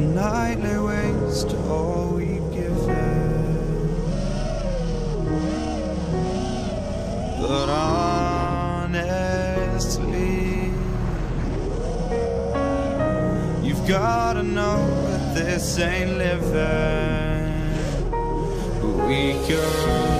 nightly waste all we give in. But honestly, you've gotta know that this ain't living. We could.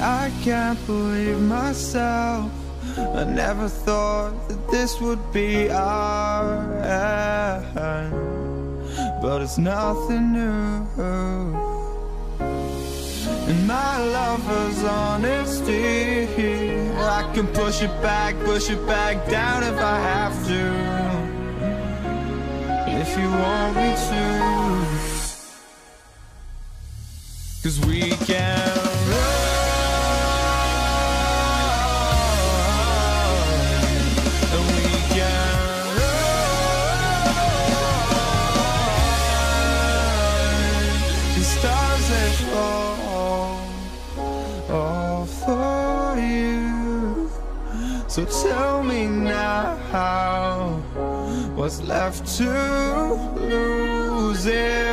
I can't believe myself. I never thought that this would be our end, but it's nothing new. And my lover's honesty, I can push it back, push it back down if I have to. If you want me to. Cause we can The stars they fall all for you. So tell me now What's left to lose if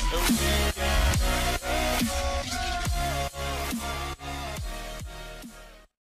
Ooh.